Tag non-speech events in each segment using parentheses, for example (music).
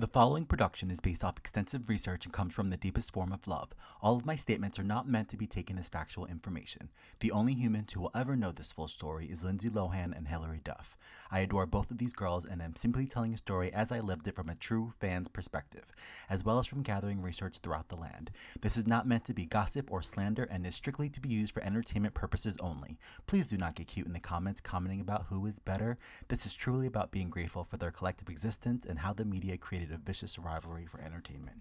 The following production is based off extensive research and comes from the deepest form of love. All of my statements are not meant to be taken as factual information. The only humans who will ever know this full story is Lindsay Lohan and Hilary Duff. I adore both of these girls and am simply telling a story as I lived it from a true fan's perspective, as well as from gathering research throughout the land. This is not meant to be gossip or slander and is strictly to be used for entertainment purposes only. Please do not get cute in the comments commenting about who is better. This is truly about being grateful for their collective existence and how the media created a vicious rivalry for entertainment.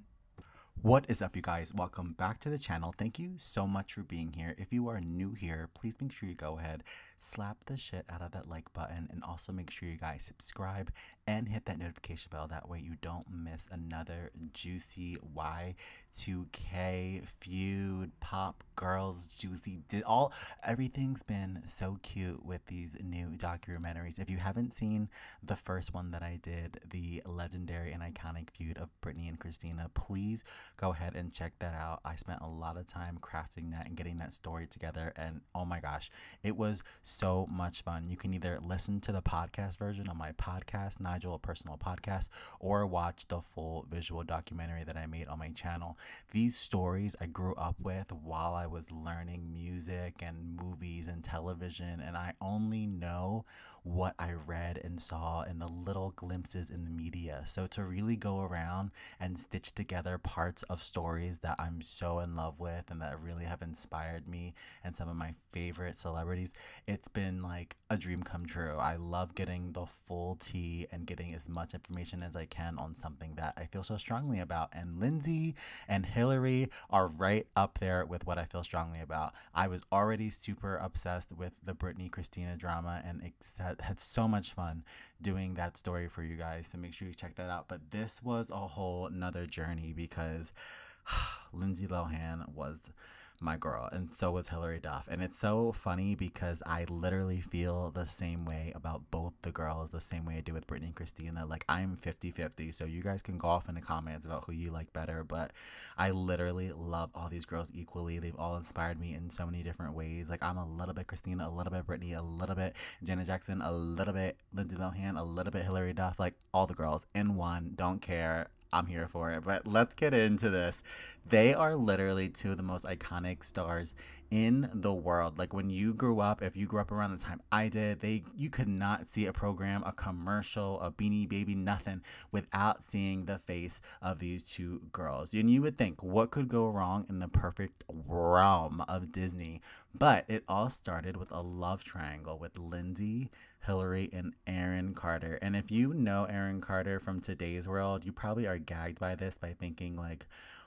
What is up, you guys? Welcome back to the channel. Thank you so much for being here. If you are new here, please make sure you go ahead, slap the shit out of that like button, and also make sure you guys subscribe and hit that notification bell. That way, you don't miss another juicy Y2K feud, pop girls, juicy, di- all everything's been so cute with these new documentaries. If you haven't seen the first one that I did, the legendary and iconic feud of Britney and Christina, please go ahead and check that out. I spent a lot of time crafting that and getting that story together, and oh my gosh, it was so much fun. You can either listen to the podcast version on my podcast, Nigel a Personal Podcast, or watch the full visual documentary that I made on my channel. These stories I grew up with while I was learning music and movies and television, and I only know what I read and saw and the little glimpses in the media. So to really go around and stitch together parts of stories that I'm so in love with and that really have inspired me and some of my favorite celebrities, it's been like a dream come true. I love getting the full tea and getting as much information as I can on something that I feel so strongly about. And Lindsay and Hilary are right up there with what I feel strongly about. I was already super obsessed with the Britney Christina drama and ex- had so much fun doing that story for you guys. So make sure you check that out. But this was a whole another journey because (sighs) Lindsay Lohan was my girl, and so was Hilary Duff. And it's so funny because I literally feel the same way about both the girls, the same way I do with Britney and Christina. Like, I'm 50 50, so you guys can go off in the comments about who you like better, but I literally love all these girls equally. They've all inspired me in so many different ways. Like, I'm a little bit Christina, a little bit Britney, a little bit Janet Jackson, a little bit Lindsay Lohan, a little bit Hilary Duff, like all the girls in one. Don't care. I'm here for it. But let's get into this. They are literally two of the most iconic stars in the world. Like when you grew up, if you grew up around the time I did, they you could not see a program, a commercial, a beanie baby, nothing without seeing the face of these two girls. And you would think, what could go wrong in the perfect realm of Disney? But it all started with a love triangle with Lindsay, Hilary, and Aaron Carter. And if you know Aaron Carter from today's world, you probably are gagged by this by thinking like,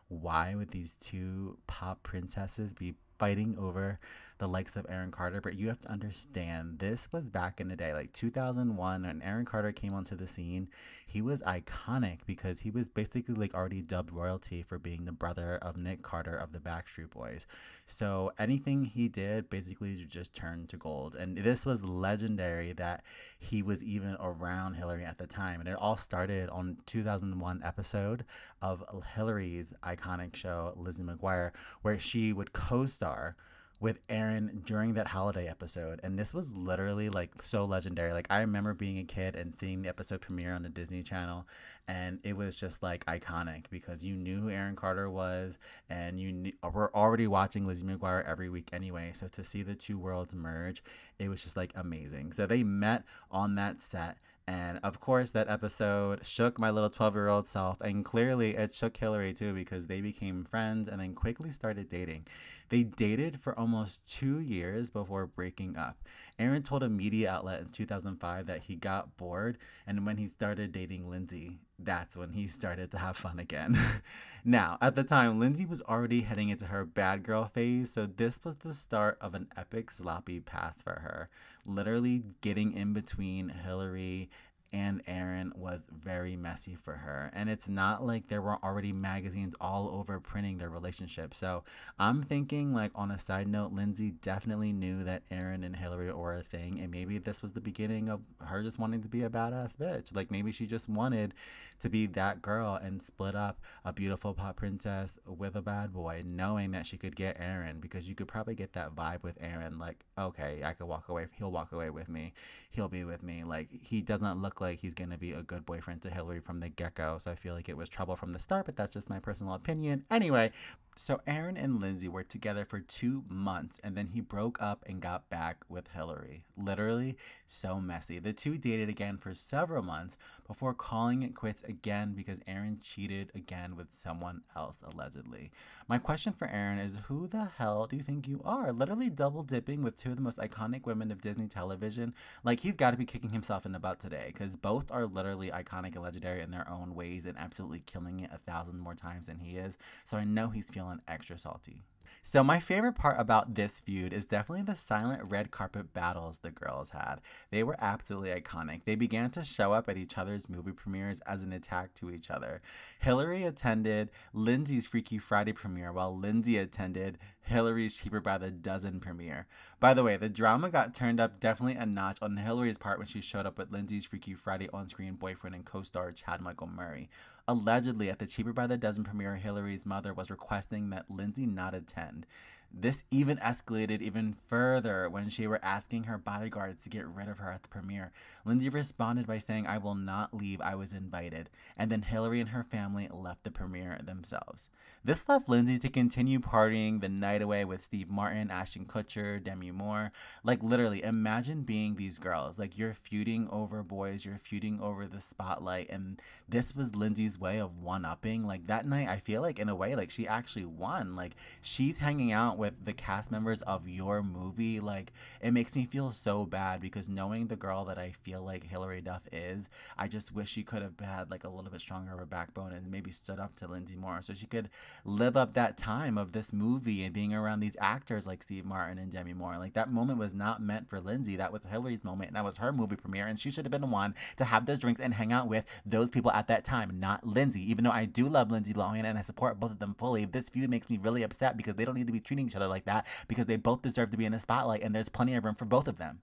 why would these two pop princesses be fighting over the likes of Aaron Carter, but you have to understand this was back in the day, like 2001, when Aaron Carter came onto the scene. He was iconic because he was basically like already dubbed royalty for being the brother of Nick Carter of the Backstreet Boys. So anything he did basically just turned to gold. And this was legendary that he was even around Hilary at the time. And it all started on 2001 episode of Hilary's iconic show, Lizzie McGuire, where she would co-star with Aaron during that holiday episode. And this was literally like so legendary. Like I remember being a kid and seeing the episode premiere on the Disney Channel and it was just like iconic because you knew who Aaron Carter was and you knew, we're already watching Lizzie McGuire every week anyway. So to see the two worlds merge, it was just like amazing. So they met on that set and of course, that episode shook my little 12 year old self. And clearly, it shook Hilary too because they became friends and then quickly started dating. They dated for almost two years before breaking up. Aaron told a media outlet in 2005 that he got bored, and when he started dating Lindsay, that's when he (laughs) started to have fun again. (laughs) now, at the time, Lindsay was already heading into her bad girl phase, so this was the start of an epic sloppy path for her. Literally getting in between Hilary and Aaron was very messy for her. And it's not like there were already magazines all over printing their relationship. So I'm thinking, like, on a side note, Lindsay definitely knew that Aaron and Hilary were a thing. And maybe this was the beginning of her just wanting to be a badass bitch. Like, maybe she just wanted to be that girl and split up a beautiful pop princess with a bad boy, knowing that she could get Aaron because you could probably get that vibe with Aaron. Like, okay, I could walk away. He'll walk away with me. He'll be with me. Like, he does not look like he's going to be a good boyfriend to Hilary from the get go. So I feel like it was trouble from the start, but that's just my personal opinion. Anyway, so Aaron and Lindsay were together for two months and then he broke up and got back with Hilary. Literally so messy. The two dated again for several months before calling it quits again because Aaron cheated again with someone else, allegedly. My question for Aaron is who the hell do you think you are? Literally double dipping with two of the most iconic women of Disney television. Like, he's got to be kicking himself in the butt today because both are literally iconic and legendary in their own ways and absolutely killing it a thousand more times than he is. So I know he's feeling extra salty. So my favorite part about this feud is definitely the silent red carpet battles the girls had. They were absolutely iconic. They began to show up at each other's movie premieres as an attack to each other. Hilary attended Lindsay's Freaky Friday premiere while Lindsay attended Hilary's Cheaper by the Dozen premiere. By the way, the drama got turned up definitely a notch on Hilary's part when she showed up with Lindsay's Freaky Friday on screen boyfriend and co star Chad Michael Murray. Allegedly, at the Cheaper by the Dozen premiere, Hilary's mother was requesting that Lindsay not attend. This even escalated even further when she were asking her bodyguards to get rid of her at the premiere. Lindsay responded by saying, I will not leave, I was invited. And then Hilary and her family left the premiere themselves. This left Lindsay to continue partying the night away with Steve Martin, Ashton Kutcher, Demi Moore. Like, literally, imagine being these girls. Like, you're feuding over boys, you're feuding over the spotlight. And this was Lindsay's way of one upping. Like, that night, I feel like, in a way, like, she actually won. Like, she's hanging out with the cast members of your movie, like it makes me feel so bad because knowing the girl that I feel like Hilary Duff is, I just wish she could have had like a little bit stronger of a backbone and maybe stood up to Lindsay more so she could live up that time of this movie and being around these actors like Steve Martin and Demi Moore. Like that moment was not meant for Lindsay. That was Hilary's moment and that was her movie premiere and she should have been the one to have those drinks and hang out with those people at that time, not Lindsay. Even though I do love Lindsay Lohan and I support both of them fully, this feud makes me really upset because they don't need to be treating each other like that because they both deserve to be in the spotlight and there's plenty of room for both of them.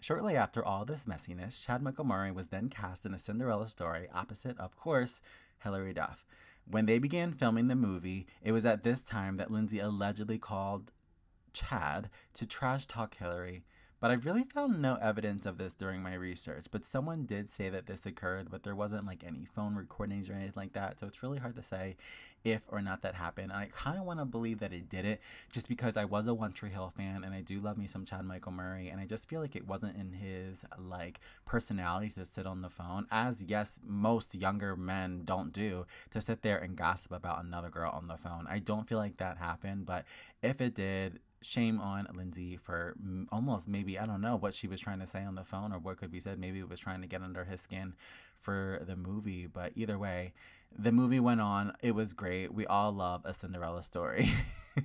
Shortly after all this messiness, Chad Michael Murray was then cast in a Cinderella story opposite, of course, Hilary Duff. When they began filming the movie, it was at this time that Lindsay allegedly called Chad to trash talk Hilary but I really found no evidence of this during my research. But someone did say that this occurred, but there wasn't like any phone recordings or anything like that. So it's really hard to say if or not that happened. And I kind of want to believe that it did it just because I was a One Tree Hill fan and I do love me some Chad Michael Murray. And I just feel like it wasn't in his like personality to sit on the phone, as yes, most younger men don't do, to sit there and gossip about another girl on the phone. I don't feel like that happened, but if it did, shame on Lindsay for almost maybe I don't know what she was trying to say on the phone or what could be said. Maybe it was trying to get under his skin for the movie, but either way, the movie went on. It was great. We all love a Cinderella story.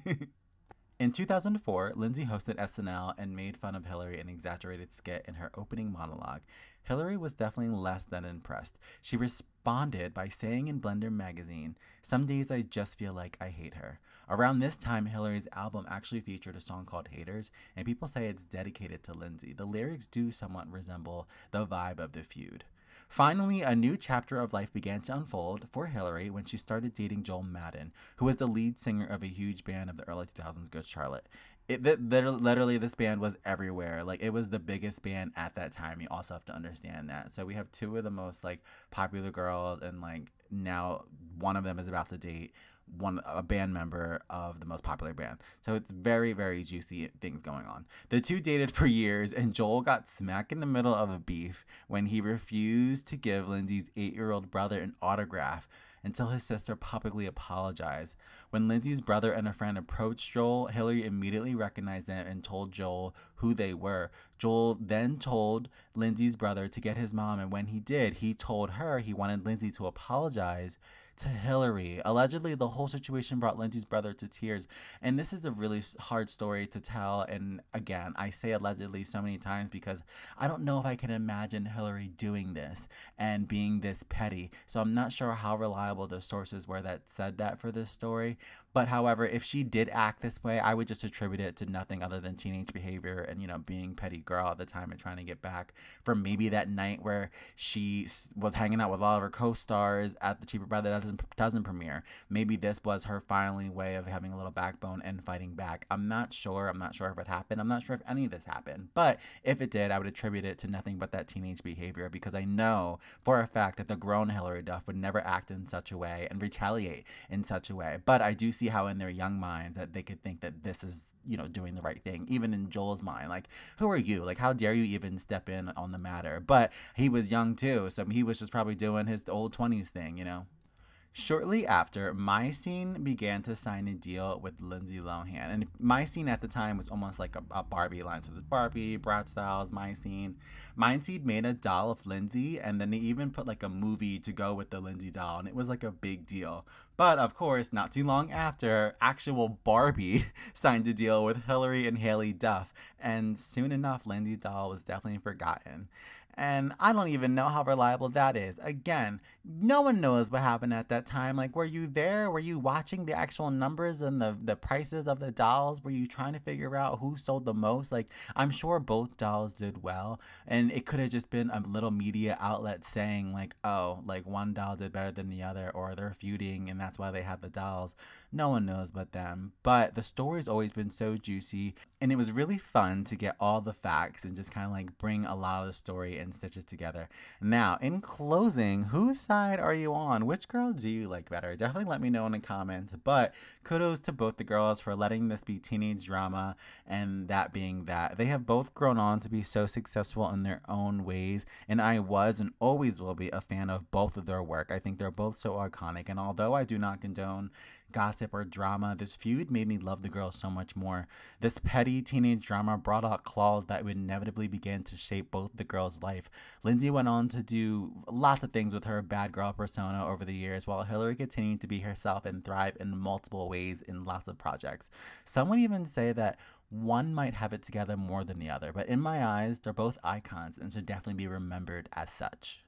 (laughs) In 2004, Lindsay hosted SNL and made fun of Hilary in an exaggerated skit in her opening monologue. Hilary was definitely less than impressed. She responded by saying in Blender magazine, Some days I just feel like I hate her. Around this time, Hilary's album actually featured a song called Haters, and people say it's dedicated to Lindsay. The lyrics do somewhat resemble the vibe of the feud. Finally, a new chapter of life began to unfold for Hilary when she started dating Joel Madden, who was the lead singer of a huge band of the early 2000s, Good Charlotte. It, literally, this band was everywhere. Like, it was the biggest band at that time. You also have to understand that. So, we have two of the most, like, popular girls, and, like, now one of them is about to date one a band member of the most popular band. So it's very very juicy things going on. The two dated for years and Joel got smack in the middle of a beef when he refused to give Lindsay's 8-year-old brother an autograph until his sister publicly apologized. When Lindsay's brother and a friend approached Joel, Hilary immediately recognized them and told Joel who they were. Joel then told Lindsay's brother to get his mom, and when he did, he told her he wanted Lindsay to apologize to Hilary. Allegedly, the whole situation brought Lindsay's brother to tears. And this is a really hard story to tell. And again, I say allegedly so many times because I don't know if I can imagine Hilary doing this and being this petty. So I'm not sure how reliable reliable the sources were that said that for this story. But however, if she did act this way, I would just attribute it to nothing other than teenage behavior and, you know, being petty girl at the time and trying to get back from maybe that night where she was hanging out with all of her co stars at the Cheaper by the Dozen, dozen premiere. Maybe this was her finally way of having a little backbone and fighting back. I'm not sure. I'm not sure if it happened. I'm not sure if any of this happened. But if it did, I would attribute it to nothing but that teenage behavior because I know for a fact that the grown Hilary Duff would never act in such a way and retaliate in such a way. But I do see how in their young minds that they could think that this is you know doing the right thing even in joel's mind like who are you? Like how dare you even step in on the matter? But he was young too so he was just probably doing his old 20s thing you know Shortly after, My Scene began to sign a deal with Lindsay Lohan. And My Scene at the time was almost like a, a Barbie line. So the Barbie, Brad Styles, My Scene. My Scene made a doll of Lindsay, and then they even put like a movie to go with the Lindsay doll. And it was like a big deal. But of course, not too long after, actual Barbie (laughs) signed a deal with Hilary and Haylie Duff. And soon enough, Lindsay doll was definitely forgotten. And I don't even know how reliable that is. Again, no one knows what happened at that time. Like, were you there? Were you watching the actual numbers and the, the prices of the dolls? Were you trying to figure out who sold the most? Like, I'm sure both dolls did well. And it could have just been a little media outlet saying, like, oh, like one doll did better than the other, or they're feuding and that's why they have the dolls. No one knows but them. But the story's always been so juicy. And it was really fun to get all the facts and just kind of like bring a lot of the story and stitch it together. Now, in closing, whose side are you on? Which girl do you like better? Definitely let me know in the comments. But kudos to both the girls for letting this be teenage drama and that being that. They have both grown on to be so successful in their own ways. And I was and always will be a fan of both of their work. I think they're both so iconic. And although I do not condone gossip or drama, this feud made me love the girls so much more. This petty teenage drama brought out claws that would inevitably begin to shape both the girls' life. Lindsay went on to do lots of things with her bad girl persona over the years, while Hilary continued to be herself and thrive in multiple ways in lots of projects. Some would even say that one might have it together more than the other, but in my eyes, they're both icons and should definitely be remembered as such.